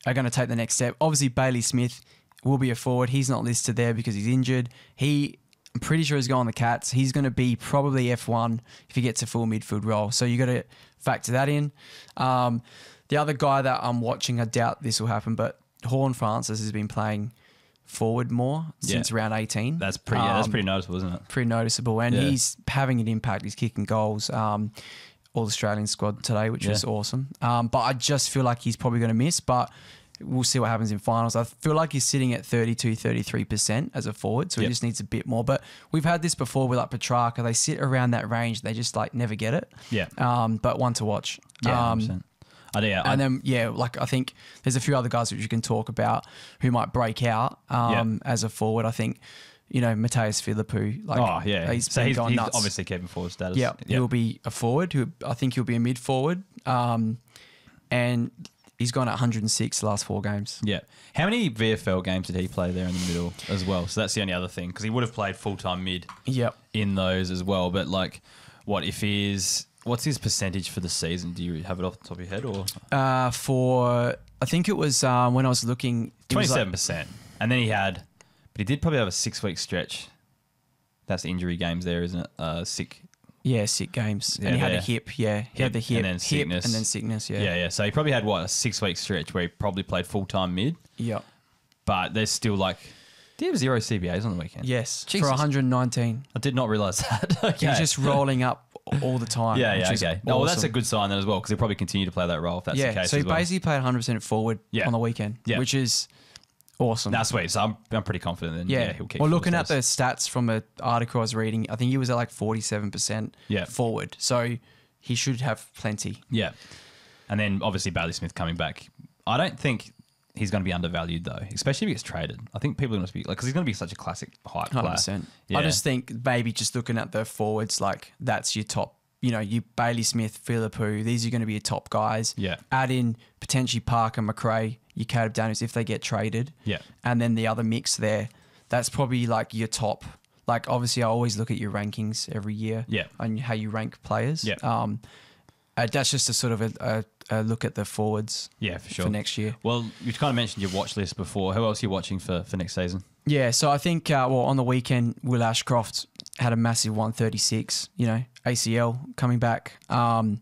are going to take the next step? Obviously Bailey Smith will be a forward. He's not listed there because he's injured. He, I'm pretty sure he's going the Cats. He's going to be probably F1 if he gets a full midfield role. So you got to factor that in. Um, the other guy that I'm watching, I doubt this will happen, but Horne-Francis has been playing forward more Yeah. since round 18. that's pretty. Yeah, that's Um, pretty noticeable, isn't it? pretty noticeable, and Yeah. he's having an impact. He's kicking goals. Um, all Australian squad today, which was awesome. Um, but I just feel like he's probably going to miss. But we'll see what happens in finals. I feel like he's sitting at 32, 33% as a forward, so Yep. he just needs a bit more. But we've had this before with like Petrarca. They sit around that range. They just like never get it. Yeah. Um, but one to watch. Yeah, Um, 100%. I, yeah, I, and then yeah, like I think there's a few other guys which you can talk about who might break out um, as a forward. I think you know Mattaes Phillipou. Like, oh yeah. he's so been he's, he's nuts. obviously keeping forward status. Yeah, he'll be a forward. Who I think he'll be a mid forward. Um, and he's gone at 106 the last four games. Yeah. How many VFL games did he play there in the middle as well? So that's the only other thing because he would have played full time mid Yep. in those as well. But like, what if he's what's his percentage for the season? Do you have it off the top of your head or Uh, for I think it was um, when I was looking. twenty-seven percent, like, And then he had, but he did probably have a six week stretch. That's injury games there, isn't it? Uh, sick. yeah, sick games, Yeah, and he had yeah. a hip. Yeah, he had the hip, and then hip, sickness. and then sickness. Yeah. Yeah. yeah, So he probably had what a six week stretch where he probably played full time mid, Yep. but there's still like, do you have zero CBAs on the weekend? Yes. Jesus. For 119. I did not realize that. okay. He's just rolling up all the time. Yeah, yeah, okay. No, well, that's a good sign then as well because he'll probably continue to play that role if that's yeah. the case so he as well. basically played 100% forward Yeah. on the weekend, Yeah. which is awesome. That's sweet. So I'm, I'm pretty confident then. Yeah, yeah. he'll keep. well, full looking at the status. stats from an article I was reading, I think he was at like 47% Yeah. forward. So he should have plenty. Yeah, and then obviously Bailey Smith coming back. I don't think he's going to be undervalued though, especially if he gets traded. I think people are going to be like because he's going to be such a classic hype player. 100%. Yeah. I just think maybe just looking at the forwards, like that's your top, you know, you Bailey Smith, Phillipou, these are going to be your top guys. Yeah. Add in potentially Parker, Macrae, your Caleb Daniels if they get traded. Yeah. And then the other mix there, that's probably like your top. Like obviously, I always look at your rankings every year. Yeah. And how you rank players. Yeah. Um, uh, that's just a sort of a, a, a look at the forwards Yeah, for sure. for next year. Well, you kind of mentioned your watch list before. Who else are you watching for for next season? Yeah, so I think uh, well on the weekend, Will Ashcroft had a massive 136. You know, ACL coming back. Um,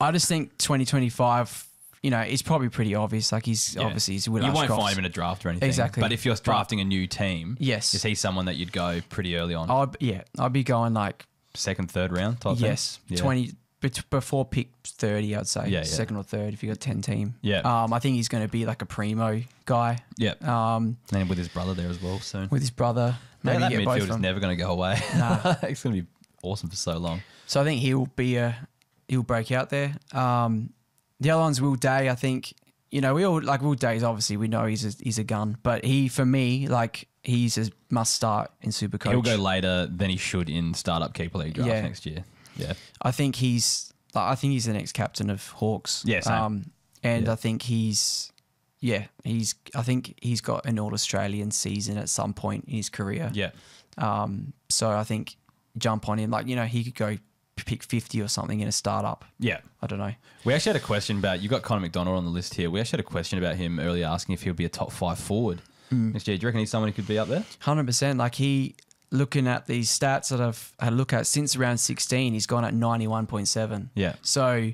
I just think 2025. You know, it's probably pretty obvious. Like he's Yeah. obviously he's Will you Ashcroft. won't find him in a draft or anything. Exactly. But if you're drafting a new team, Yes. is he someone that you'd go pretty early on, I'd, yeah, I'd be going like second, third round type? yes? Yeah. 20 bet- before pick 30. I'd say Yeah, yeah. second or third if you got 10 team. Yeah. Um, I think he's going to be like a primo guy. Yeah. Um, and then with his brother there as well soon. with his brother. Maybe that get both midfield is never going to go away. Nah. it's going to be awesome for so long. So I think he'll be a he'll break out there. Um, the other one's Will Day. I think you know we all like Will Day's obviously we know he's a, he's a gun, but he for me like he's a must start in Supercoach. He'll go later than he should in startup keeper league draft Yeah. next year. Yeah. I think he's like, I think he's the next captain of Hawks. Yeah, same. Um, and Yeah. I think he's yeah he's I think he's got an All Australian season at some point in his career. Yeah. Um, so I think jump on him like you know he could go pick fifty or something in a startup. Yeah. I don't know. We actually had a question about you got Connor MacDonald on the list here. We actually had a question about him earlier asking if he'll be a top five forward Hmm. next year. Do you reckon he's someone who could be up there? Hundred percent. Like he, looking at these stats that I've had a look at since around sixteen, he's gone at ninety one point seven. Yeah. So,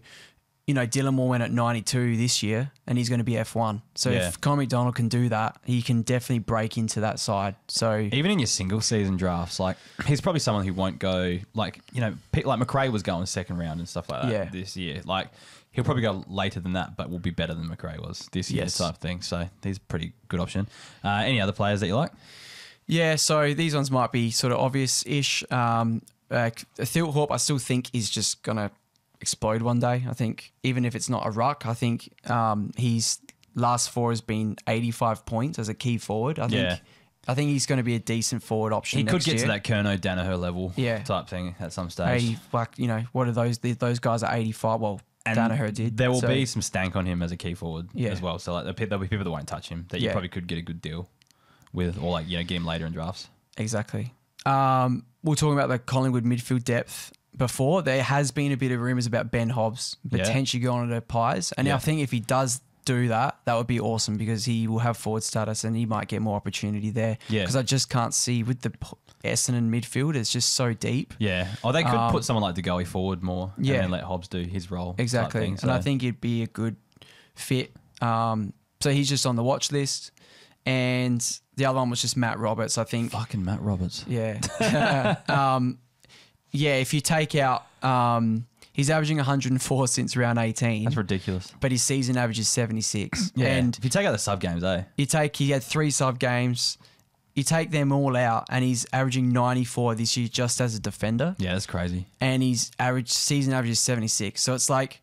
you know, Dylan Moore went at ninety two this year, and he's going to be F one. So Yeah. if Connor MacDonald can do that, he can definitely break into that side. So Even in your single season drafts, like he's probably someone who won't go like you know like Macrae was going second round and stuff like that Yeah. this year. Like he'll probably go later than that, but will be better than Macrae was this year Yes. type thing. So he's a pretty good option. Uh, any other players that you like? Yeah, so these ones might be sort of obvious ish. Um, uh, Thilthorpe, I still think is just gonna explode one day. I think even if it's not a ruck, I think um, he's last four has been 85 points as a key forward. I think I think he's going to be a decent forward option. He could get year. to that Curnow Daniher level Yeah. type thing at some stage. 80, like you know, what are those? Those guys are 85. Well, And Danaher did. There will so- be some stank on him as a key forward Yeah. as well. So like there'll be- people that won't touch him that you probably could get a good deal with, or like you know get him later in drafts. exactly. Um, we we're talking about the Collingwood midfield depth before. There has been a bit of rumors about Ben Hobbs Yeah. potentially going to the Pies, and Yeah. I think if he does do that, that would be awesome because he will have forward status and he might get more opportunity there. Yeah. Because I just can't see with the Essendon midfield, it's just so deep. Yeah. Oh, they could Um, put someone like De DeGoey forward more Yeah. and then let Hobbs do his role. Exactly. thing. And I think it'd be a good fit. Um, so he's just on the watch list. And the other one was just Matt Roberts. I think, fucking Matt Roberts. yeah. um, yeah, if you take out um, He's averaging 104 since round 18, That's ridiculous. but his season average is 76. Yeah. And if you take out the sub games, eh? you take he had three sub games. You take them all out, and he's averaging 94 this year just as a defender, Yeah, that's crazy. and his average season average is 76. So it's like,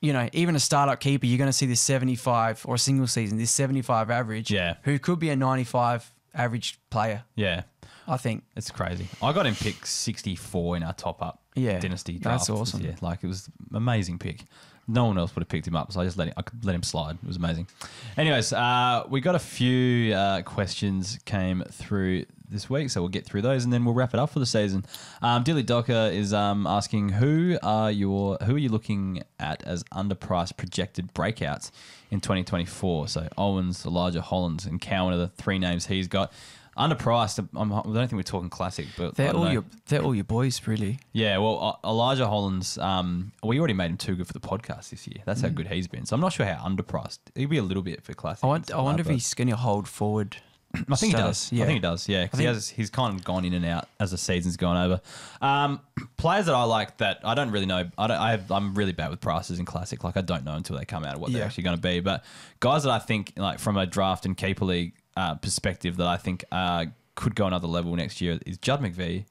you know, even a startup keeper, you're going to see this 75 or a single season, this 75 average, Yeah. who could be a 95 average player. Yeah. I think. It's crazy. I got him pick 64 in our top up Yeah, dynasty draft. that's awesome. Yeah, like it was amazing pick. No one else would have picked him up, so I just let him. I let him slide. It was amazing. Anyways, uh, we got a few uh, questions came through this week, so we'll get through those and then we'll wrap it up for the season. Um, Dilly Docker is um, asking who are your who are you looking at as underpriced projected breakouts in 2024? So Owens, Elijah Hollands, and Cowan are the three names he's got. Underpriced. I'm, I don't think we're talking classic, but They're all know. your they're all your boys, really. Yeah, well, uh, Elijah Hollands, um, we already made him too good for the podcast this year. That's how good he's been. So I'm not sure how underpriced. He'll be a little bit for classic. I, want, I wonder if he's going to hold forward. I think he does. Yeah. I think he does. Yeah, because he has. He's kind of gone in and out as the season's gone over. Um, players that I like that I don't really know. I don't. I have, I'm really bad with prices in classic. Like I don't know until they come out of what they're actually going to be. But guys that I think like from a draft and keeper league uh, perspective that I think uh, could go another level next year is Judd McVee.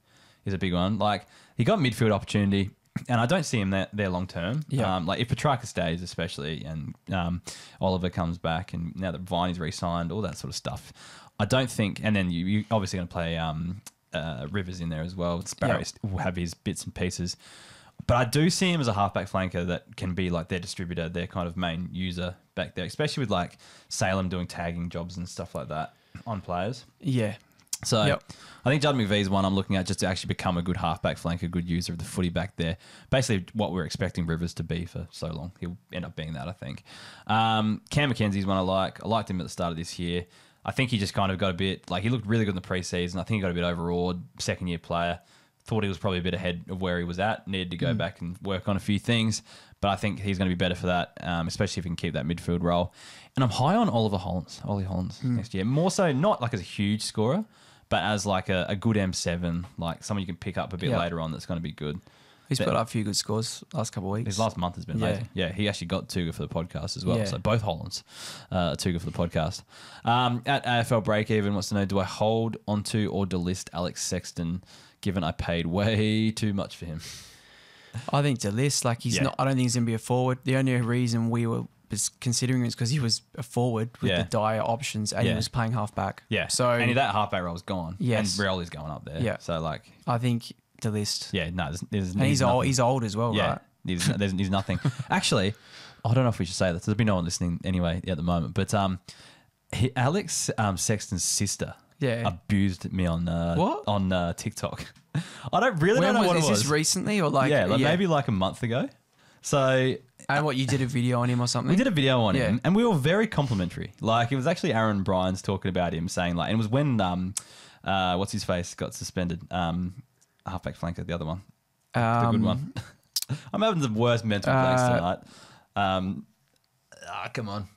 Is a big one. Like he got midfield opportunity. And I don't see him there, there long term. Yeah. Um, like if Petrarca stays, especially, and um, Oliver comes back, and now that Viney's re-signed, all that sort of stuff. I don't think. And then you you obviously going to play um, uh, Rivers in there as well. Sparrow will have his bits and pieces. But I do see him as a halfback flanker that can be like their distributor, their kind of main user back there, especially with like Salem doing tagging jobs and stuff like that on players. Yeah, So Yep. I think Judd McVee's one I'm looking at just to actually become a good halfback flank, a good user of the footy back there. Basically, what we're expecting Rivers to be for so long. He'll end up being that, I think. Um, Cam Mackenzie's one I like. I liked him at the start of this year. I think he just kind of got a bit like he looked really good in the preseason. I think he got a bit overawed. Second year player. Thought he was probably a bit ahead of where he was at. Needed to go back and work on a few things. But I think he's going to be better for that, um, especially if he can keep that midfield role. And I'm high on Oliver Hollands, Ollie Hollands next year. More so, not like as a huge scorer, but as like a, a good M7, like someone you can pick up a bit Yeah. later on that's going to be good. he's But- put up a few good scores last couple of weeks. His last month has been Yeah. amazing. Yeah, he actually got two for the podcast as well. Yeah. So both Hollands, uh, two for the podcast. Um, at AFL break even wants to know: Do I hold onto or delist Alex Sexton, given I paid way too much for him? I think to list like he's Yeah. not. I don't think he's going to be a forward. The only reason we were was considering him is because he was a forward with Yeah. the dire options and Yeah. he was playing halfback. Yeah. So and that halfback role is gone. Yes. and Rioli's going up there. Yeah. So like, I think to list. yeah, no, there's, there's And he's old. He's old as well, Yeah, right? there's, there's, there's nothing. Actually, I don't know if we should say this. There's been no one listening anyway at the moment. But um, he, Alex um, Sexton's sister Yeah. abused me on uh, What? on uh, TikTok. I don't really When don't know was, what is it was. this recently or like yeah, like maybe like a month ago. So And what you did a video on him or something? we did a video on Yeah. him, and we were very complimentary. Like it was actually Aaron Bryan's talking about him, saying like, and it was when um, uh, what's his face got suspended. Um, halfback flanker, the other one, the good Um, one. I'm having the worst mental blanks Uh, tonight. Um, ah, come on.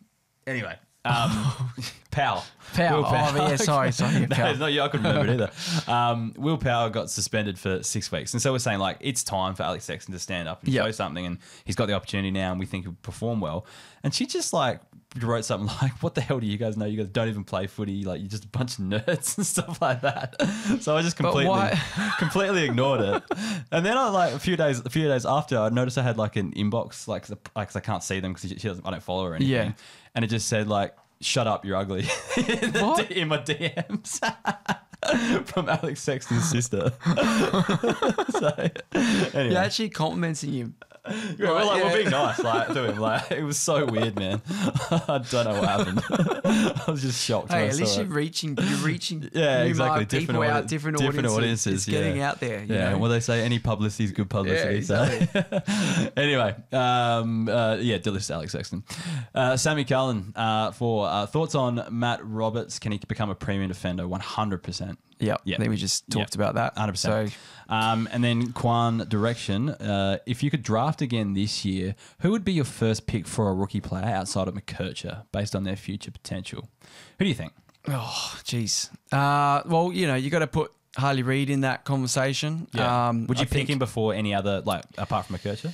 Anyway, um, Powell. Powell. Will Oh, yeah, sorry, sorry, no, it's not you. I couldn't remember it either. Um, Will Powell got suspended for six weeks, and so we're saying like it's time for Alex Sexton to stand up and Yeah. show something, and he's got the opportunity now, and we think he'll perform well. And she just like wrote something like, "What the hell do you guys know? You guys don't even play footy. Like you're just a bunch of nerds and stuff like that." So I just completely, completely ignored it. And then I like a few days, a few days after, I noticed I had like an inbox, like 'cause I- like I can't see them because she doesn't, I don't follow her or anything. Yeah. And it just said like, "Shut up, you're ugly." in, the What? D- in my DMs. From Alex Sexton's sister. so, anyway, You're actually complimenting him. we're, like, yeah. we're being nice like, to him. Like, it was so weird, man. I don't know what happened. I was just shocked. Hey, at least you're reaching, you're reaching yeah, exactly. different people out, different, different audiences. It's getting out there. yeah, know? well, they say any publicity is good publicity. Yeah, exactly. So anyway, um, uh, yeah, delicious Alex Sexton. Uh, Sammy Cullen uh, for uh, thoughts on Matt Roberts. Can he become a premium defender? 100%. Yeah, yeah. I think we just talked yep. about that. 100%. So, um, and then Quan direction. Uh, if you could draft again this year, who would be your first pick for a rookie player outside of McKercher based on their future potential? Who do you think? Oh, jeez. Uh, well, you know, you got to put Harley Reid in that conversation. Yeah. Um, would you I pick him before any other, like apart from McKercher?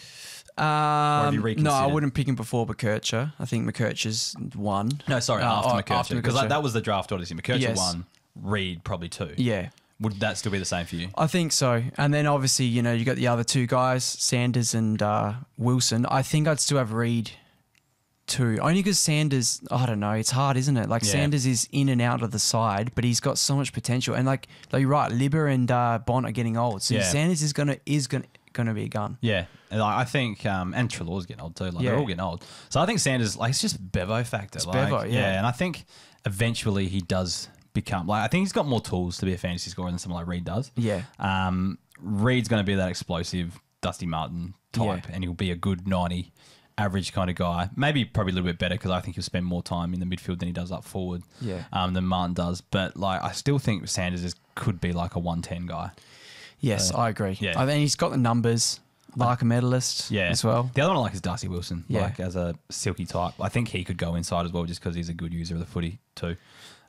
Um, no, I wouldn't pick him before McKercher. I think McKercher's one. No, sorry, uh, after oh, McKercher. Because like, that was the draft, obviously. McKercher yes. won. Reid probably two. Yeah, Would that still be the same for you? I think so. And then obviously, you know, you got the other two guys, Sanders and uh, Wilson. I think I'd still have Reid too. Only because Sanders, I don't know, it's hard, isn't it? Like Yeah. Sanders is in and out of the side, but he's got so much potential. And like, like you're right, Libba and uh, Bont are getting old, so Yeah. Sanders is gonna is gonna gonna be a gun. Yeah, and I think, um, and Treloar's getting old too. Like Yeah. they're all getting old. So I think Sanders, like, it's just Bevo factor. It's like, Bevo, yeah. and I think eventually he does become like I think he's got more tools to be a fantasy scorer than someone like Reid does. Yeah, Um, Reid's going to be that explosive Dusty Martin type, Yeah. and he'll be a good ninety average kind of guy. Maybe probably a little bit better because I think he'll spend more time in the midfield than he does up forward. Yeah. Um, than Martin does, but like I still think Sanders is, could be like a one ten guy. yes, I agree. yeah. I mean, he's got the numbers, like a medalist, Yeah, as well. The other one I like is Darcy Wilson, Yeah. like as a silky type. I think he could go inside as well, just because he's a good user of the footy too.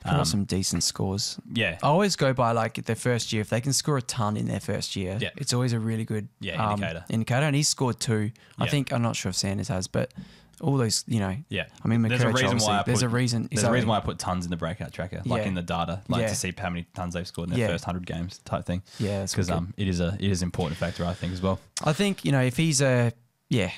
Put up some decent scores. Yeah, I always go by like their first year. If they can score a ton in their first year, Yeah. it's always a really good Yeah, um, indicator. indicator. And he's scored two. I think I'm not sure if Sanders has, but all those, you know, yeah. I mean, there's a reason why I there's put, a reason. There's a reason why I put tons in the breakout tracker, like Yeah. in the data, like Yeah. to see how many tons they've scored in their Yeah. first hundred games type thing. Yeah, because um, it is a it is an important factor I think as well. I think you know if he's a yeah,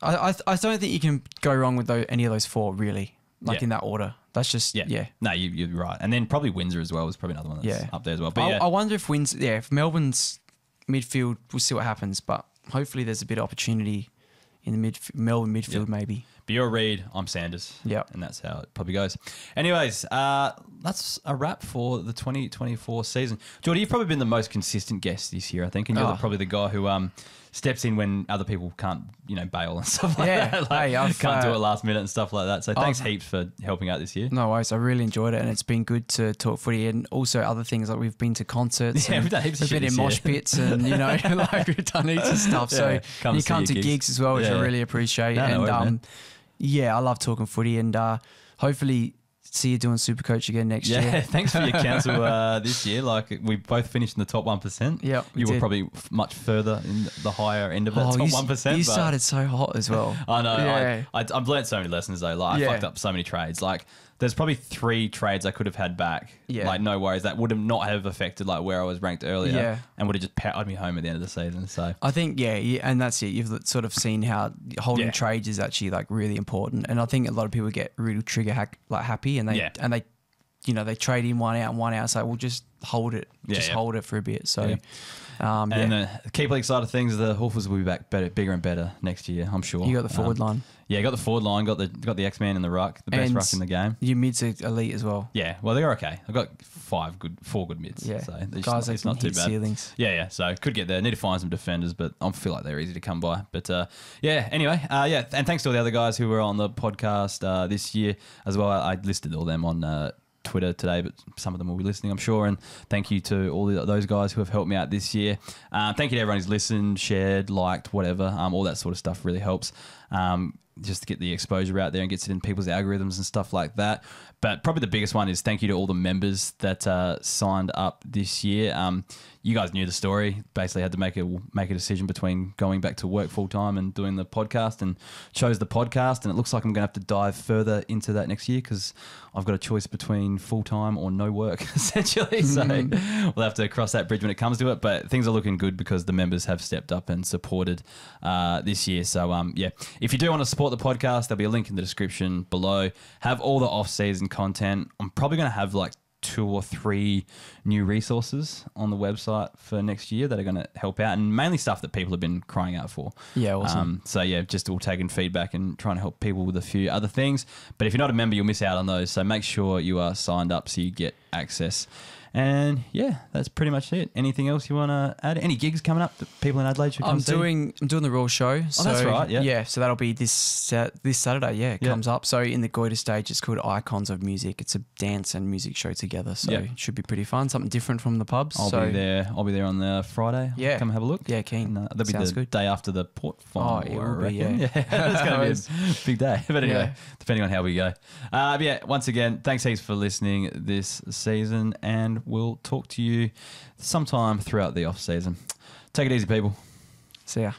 I I, I don't think you can go wrong with any of those four really, like in that order. That's just Yeah, yeah. No, you, you're right, and then probably Windsor as well was probably another one that's Yeah. up there as well. But I, yeah, I wonder if wins. Yeah, if Melbourne's midfield, we'll see what happens. But hopefully, there's a bit of opportunity in the mid Melbourne midfield, maybe. but you're Reid, I'm Sanders. Yeah. and that's how it probably goes. Anyways, uh, that's a wrap for the 2024 season. Jordy, you've probably been the most consistent guest this year, I think, and you're the- Oh. probably the guy who um, steps in when other people can't, you know, bail and stuff like Yeah. that. Like, Hey, I've, can't do uh, it last minute and stuff like that. So thanks I've- heaps for helping out this year. No worries. I really enjoyed it, and it's been good to talk footy and also other things like we've been to concerts. Yeah, and we've done heaps of been in mosh year. pits, and you know, like we've done heaps of stuff. So come you come to gigs. gigs. as well, which Yeah. I really appreciate. No, no and worries, man. um, yeah, I love talking footy, and uh, hopefully see you doing Super Coach again next Yeah, year. thanks for your counsel uh, this year. Like we both finished in the top one percent. We you were probably much further in the higher end of that Oh, top you, one percent. you started so hot as well. I know. Yeah. I, I've learned so many lessons though. Like Yeah. I fucked up so many trades. Like there's probably three trades I could have had back. Yeah. Like no worries. That would have not have affected like where I was ranked earlier. Yeah. And would have just powered me home at the end of the season. So I think yeah, yeah, and that's it. You've sort of seen how holding Yeah. trades is actually like really important, and I think a lot of people get really trigger hack like happy, and they Yeah. and they, you know, they trade in one out and one out. So we'll just hold it, just hold it for a bit. So, um, and the keep league side of things, the Hawthers will be back better, bigger and better next year. I'm sure. you got the forward Um, line. Yeah, got the forward line. Got the got the X Man in the ruck, the best And ruck in the game. Your mids are elite as well. Yeah, well they're okay. I've got five good, four good mids. Yeah, so it's, guys that it's can not too hit bad. ceilings. Yeah, yeah. So could get there. Need to find some defenders, but I feel like they're easy to come by. But uh, yeah. Anyway, uh, yeah. And thanks to all the other guys who were on the podcast uh, this year as well. I listed all them on. Uh, Twitter today, but some of them will be listening, I'm sure. And thank you to all the, those guys who have helped me out this year. Uh, thank you to everyone who's listened, shared, liked, whatever. Um, all that sort of stuff really helps. Um, just to get the exposure out there and gets it in people's algorithms and stuff like that. But probably the biggest one is thank you to all the members that uh, signed up this year. Um, you guys knew the story. Basically, had to make a make a decision between going back to work full time and doing the podcast, and chose the podcast. And it looks like I'm going to have to dive further into that next year because I've got a choice between full time or no work, essentially. So we'll have to cross that bridge when it comes to it. But things are looking good because the members have stepped up and supported uh, this year. So um, yeah, if you do want to support the podcast, there'll be a link in the description below. Have all the off season content. I'm probably going to have like two or three new resources on the website for next year that are going to help out and mainly stuff that people have been crying out for. Yeah, awesome. Um, so yeah, just all taking feedback and trying to help people with a few other things. But if you're not a member, you'll miss out on those. So make sure you are signed up so you get access. And yeah, that's pretty much it. Anything else you want to add? Any gigs coming up that people in Adelaide should come I'm see? doing I'm doing the Royal show. So, Oh, that's right, yeah. Yeah, so that'll be this Sat- this Saturday. Yeah, it Yeah. comes up. So in the Goyder stage, it's called Icons of Music. It's a dance and music show together. So Yeah. it should be pretty fun. Something different from the pubs. I'll so be there. I'll be there on the Friday. Yeah. come and have a look. Yeah, keen. And, uh, that'll be Sounds the good. day after the port final. Oh, it will be, yeah. it's going to be a big day. But anyway, Yeah. depending on how we go. Uh, but yeah, once again, thanks heaps for listening this season, and we'll talk to you sometime throughout the off season. Take it easy, people. See ya.